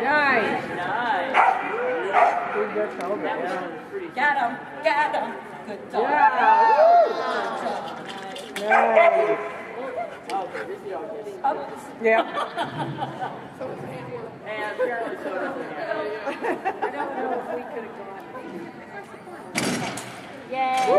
Nice. Nice. Good work, over. That Yeah. was pretty Got him, got him. Good dog. Yeah. Good job. Nice. Okay, this is all good. Oops. Yeah. And apparently so does Yay.